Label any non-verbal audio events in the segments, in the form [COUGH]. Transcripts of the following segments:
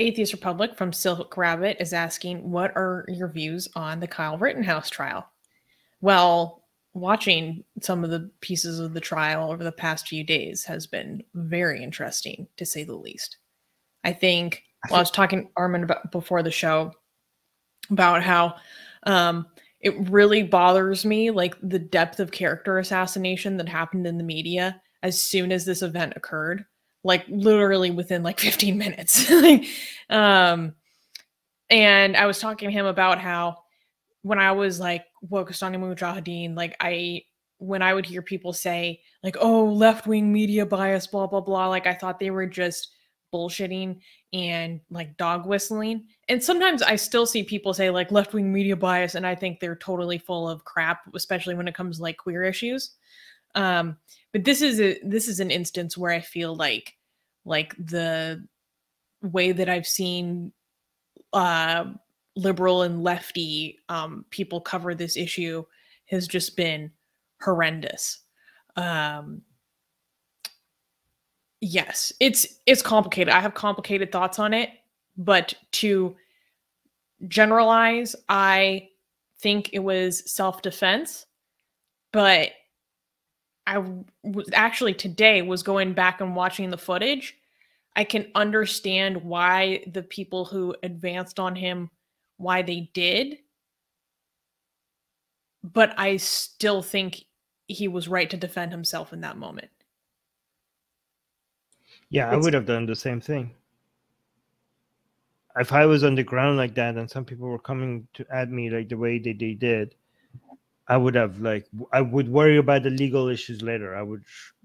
Atheist Republic from Silk Rabbit is asking, What are your views on the Kyle Rittenhouse trial? Well, watching some of the pieces of the trial over the past few days has been very interesting, to say the least. I think, well, I was talking Armin about before the show about how um, it really bothers me, like the depth of character assassination that happened in the media as soon as this event occurred like literally within like 15 minutes. [LAUGHS] um, and I was talking to him about how when I was like Pakistani Mujahideen, like I when I would hear people say like, "Oh, left wing media bias," blah blah blah, like I thought they were just bullshitting and like dog whistling. And sometimes I still see people say like left wing media bias, and I think they're totally full of crap, especially when it comes to like queer issues. Um, but this is a this is an instance where I feel like like the way that I've seen uh liberal and lefty um people cover this issue has just been horrendous. Um yes, it's it's complicated. I have complicated thoughts on it, but to generalize, I think it was self-defense, but I was actually today was going back and watching the footage. I can understand why the people who advanced on him why they did. But I still think he was right to defend himself in that moment. Yeah, I would have done the same thing. If I was on the ground like that and some people were coming to at me like the way they, they did, I would have like I would worry about the legal issues later. I would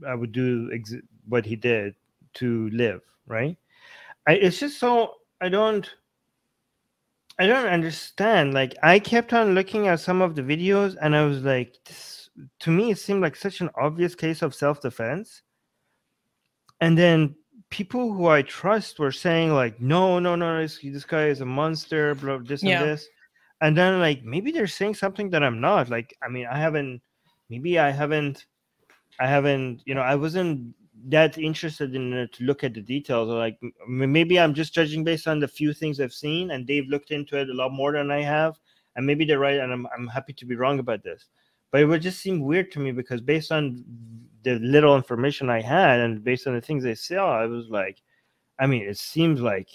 I would do ex- what he did to live, right? I, it's just so I don't I don't understand. Like I kept on looking at some of the videos and I was like this, to me it seemed like such an obvious case of self-defense. And then people who I trust were saying like no no no this, this guy is a monster blah this yeah. and this and then like maybe they're saying something that i'm not like i mean i haven't maybe i haven't i haven't you know i wasn't that interested in it to look at the details like maybe i'm just judging based on the few things i've seen and they've looked into it a lot more than i have and maybe they're right and i'm, I'm happy to be wrong about this. But it would just seem weird to me because based on the little information i had and based on the things i saw i was like i mean it seems like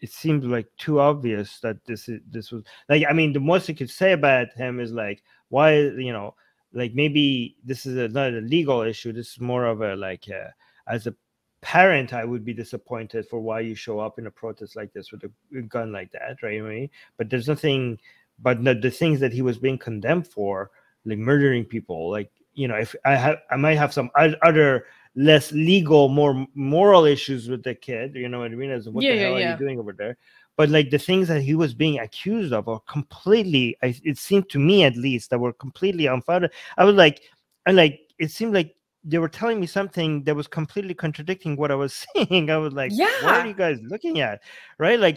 it seems like too obvious that this is this was like i mean the most you could say about him is like why you know like maybe this is a, not a legal issue this is more of a like a, uh, as a parent i would be disappointed for why you show up in a protest like this with a gun like that right I mean, but there's nothing but the, the things that he was being condemned for like murdering people like you know if i have i might have some other less legal, more moral issues with the kid. You know what I mean? As what yeah, the hell yeah, are you doing over there? But like the things that he was being accused of are completely. I, it seemed to me, at least, that were completely unfounded. I was like, and like it seemed like they were telling me something that was completely contradicting what I was [LAUGHS] saying. I was like, yeah. what are you guys looking at? Right? Like,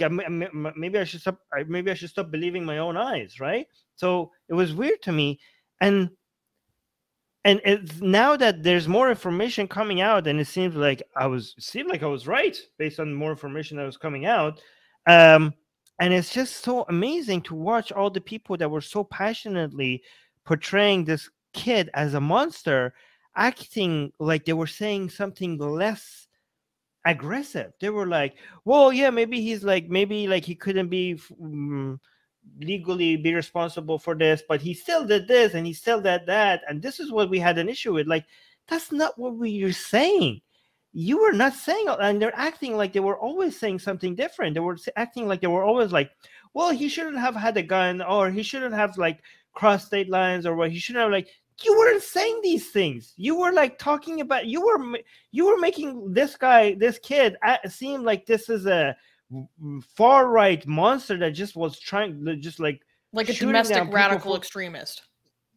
maybe I should stop. Maybe I should stop believing my own eyes. Right? So it was weird to me, and and it's now that there's more information coming out and it seems like i was it seemed like i was right based on more information that was coming out um and it's just so amazing to watch all the people that were so passionately portraying this kid as a monster acting like they were saying something less aggressive they were like well yeah maybe he's like maybe like he couldn't be um, legally be responsible for this, but he still did this and he still did that. And this is what we had an issue with. Like, that's not what we were saying. You were not saying, uh, and they're acting like they were always saying something different. They were acting like they were always like, well, he shouldn't have had a gun, or he shouldn't have like crossed state lines, or what he shouldn't have like. You weren't saying these things. You were like talking about. You were you were making this guy, this kid, seem like this is a far right monster that just was trying just like like a domestic radical for, extremist.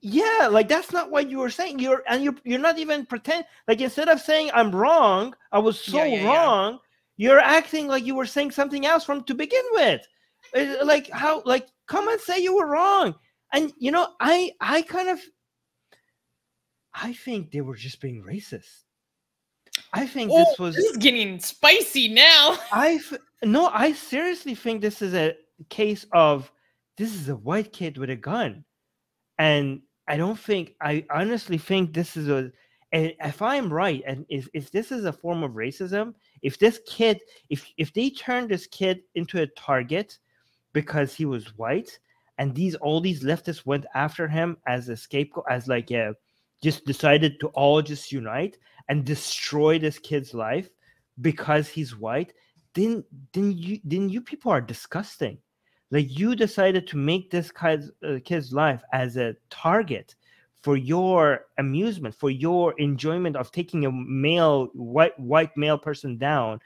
Yeah, like that's not what you were saying. You're and you're you're not even pretend like instead of saying I'm wrong, I was so yeah, yeah, wrong. Yeah. You're acting like you were saying something else from to begin with. Uh, like how like come and say you were wrong. And you know, I I kind of I think they were just being racist. I think Oh, this was this is getting spicy now. [LAUGHS] i no, I seriously think this is a case of this is a white kid with a gun, and I don't think I honestly think this is a. And if I'm right, and if, if this is a form of racism, if this kid, if if they turn this kid into a target because he was white, and these all these leftists went after him as a scapegoat, as like a, just decided to all just unite and destroy this kid's life because he's white, then then you then you people are disgusting. Like you decided to make this kid's, uh, kid's life as a target for your amusement, for your enjoyment of taking a male white white male person down,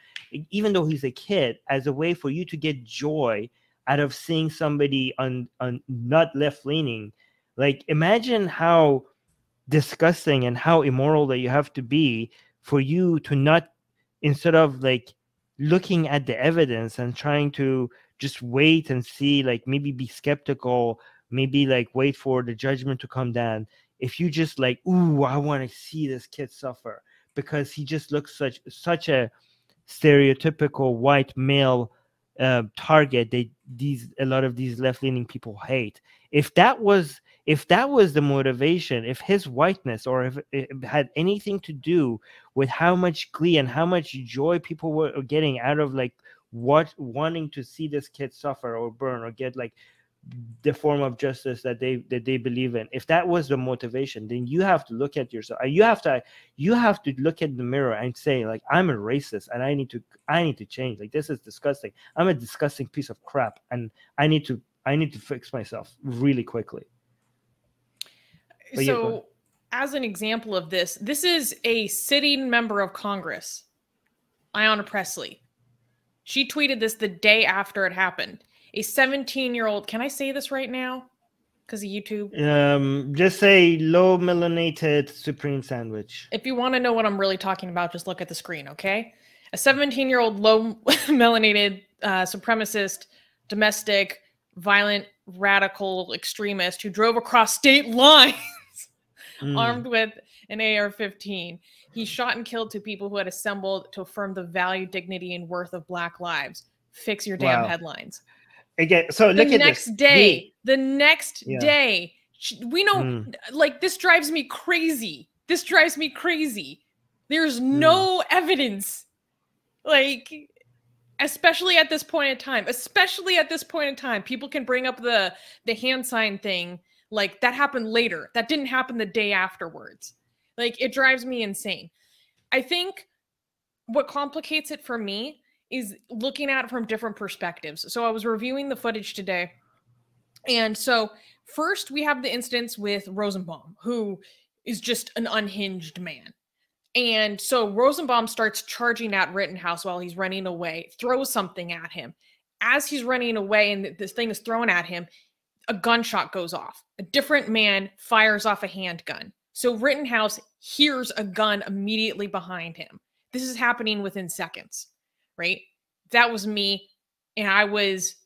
even though he's a kid, as a way for you to get joy out of seeing somebody on on not left leaning. Like imagine how disgusting and how immoral that you have to be for you to not instead of like looking at the evidence and trying to just wait and see like maybe be skeptical maybe like wait for the judgment to come down. If you just like ooh i want to see this kid suffer because he just looks such such a stereotypical white male uh, target they these a lot of these left-leaning people hate. If that was if that was the motivation if his whiteness or if it had anything to do with how much glee and how much joy people were getting out of like what wanting to see this kid suffer or burn or get like the form of justice that they that they believe in. If that was the motivation then you have to look at yourself uh, you have to you have to look at the mirror and say like i'm a racist and i need to i need to change. Like this is disgusting. I'm a disgusting piece of crap and i need to i need to fix myself really quickly. But yeah, so, as an example of this, this is a sitting member of Congress, Ayanna Pressley. She tweeted this the day after it happened. A 17 year old, can I say this right now? Because of YouTube. um just say low melanated supreme sandwich If you want to know what I'm really talking about, just look at the screen, okay? A 17 year old low [LAUGHS] melanated uh, supremacist, domestic, violent, radical extremist who drove across state [LAUGHS] lines Mm. armed with an AR 15. He shot and killed two people who had assembled to affirm the value, dignity, and worth of Black lives. Fix your damn Wow. headlines. again so The at next this day, the next Yeah. day, we know, Mm. like, this drives me crazy. This drives me crazy. There's Mm. no evidence. Like, especially at this point in time, especially at this point in time, people can bring up the the hand sign thing like that happened later. That didn't happen the day afterwards. Like it drives me insane. I think what complicates it for me is looking at it from different perspectives. So I was reviewing the footage today. And so first we have the instance with Rosenbaum, who is just an unhinged man. And so Rosenbaum starts charging at Rittenhouse while he's running away, throws something at him. As he's running away and this thing is thrown at him, a gunshot goes off. A different man fires off a handgun. So Rittenhouse hears a gun immediately behind him. This is happening within seconds, right? That was me. And I was,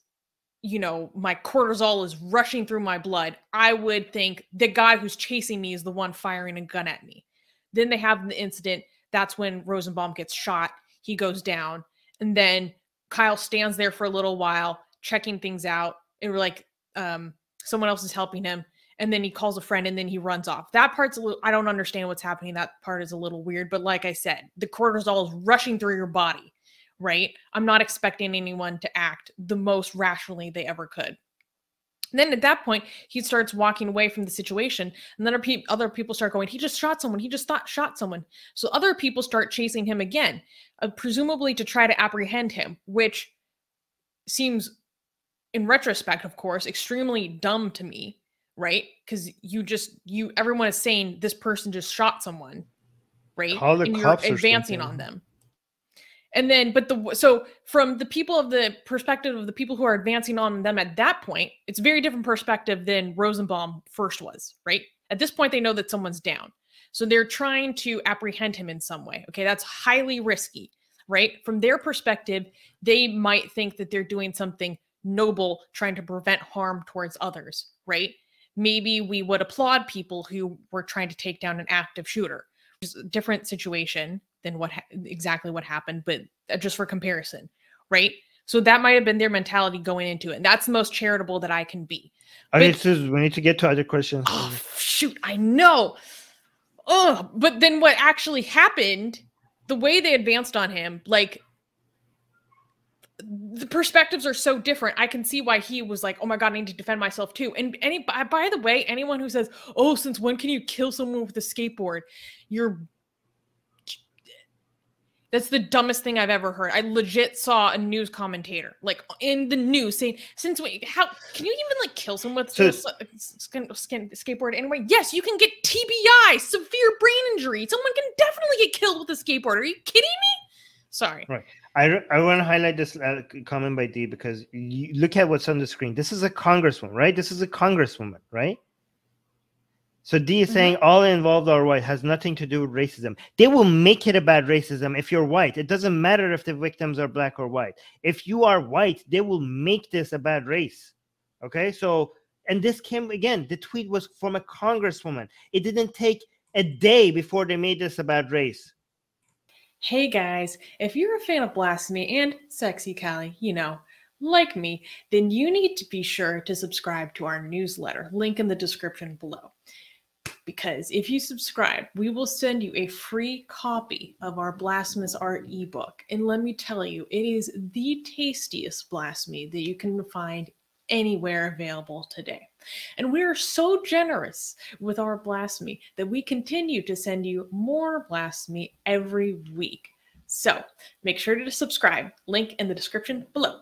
you know, my cortisol is rushing through my blood. I would think the guy who's chasing me is the one firing a gun at me. Then they have the incident. That's when Rosenbaum gets shot. He goes down. And then Kyle stands there for a little while, checking things out. And we're like, um, someone else is helping him. And then he calls a friend and then he runs off. That part's a little, I don't understand what's happening. That part is a little weird. But like I said, the cortisol is rushing through your body, right? I'm not expecting anyone to act the most rationally they ever could. And then at that point, he starts walking away from the situation, and then other people start going, "He just shot someone. He just thought shot someone." So other people start chasing him again, uh, presumably to try to apprehend him, which seems, in retrospect, of course, extremely dumb to me, right? Because you just you everyone is saying this person just shot someone, right? Call the and you're advancing on them. And then, but the so from the people of the perspective of the people who are advancing on them at that point, it's very different perspective than Rosenbaum first was, right? At this point, they know that someone's down. So they're trying to apprehend him in some way. Okay, that's highly risky, right? From their perspective, they might think that they're doing something noble, trying to prevent harm towards others, right? Maybe we would applaud people who were trying to take down an active shooter. Which is a different situation than what ha- exactly what happened, but uh, just for comparison, right? So that might have been their mentality going into it. And that's the most charitable that I can be. Okay, but, so we need to get to other questions. Oh, shoot, I know. Oh, but then what actually happened, the way they advanced on him, like the perspectives are so different. I can see why he was like, "Oh my god, I need to defend myself too." And any by, by the way, anyone who says, "Oh, since when can you kill someone with a skateboard?" You're that's the dumbest thing I've ever heard. I legit saw a news commentator, like in the news, saying, "Since we, how can you even like kill someone with so, skin, skin, skateboard anyway?" Yes, you can get TBI, severe brain injury. Someone can definitely get killed with a skateboard. Are you kidding me? Sorry. Right. I, I want to highlight this uh, comment by D because you look at what's on the screen. This is a congresswoman, right? This is a congresswoman, right? So D is mm-hmm. saying all involved are white has nothing to do with racism. They will make it about racism if you're white. It doesn't matter if the victims are black or white. If you are white, they will make this about race. Okay, so and this came again. The tweet was from a congresswoman. It didn't take a day before they made this about race. Hey guys, if you're a fan of Blasphemy and Sexy Kali, you know, like me, then you need to be sure to subscribe to our newsletter. Link in the description below. Because if you subscribe, we will send you a free copy of our Blasphemous Art ebook. And let me tell you, it is the tastiest blasphemy that you can find anywhere available today. And we are so generous with our blasphemy that we continue to send you more blasphemy every week. So make sure to subscribe. Link in the description below.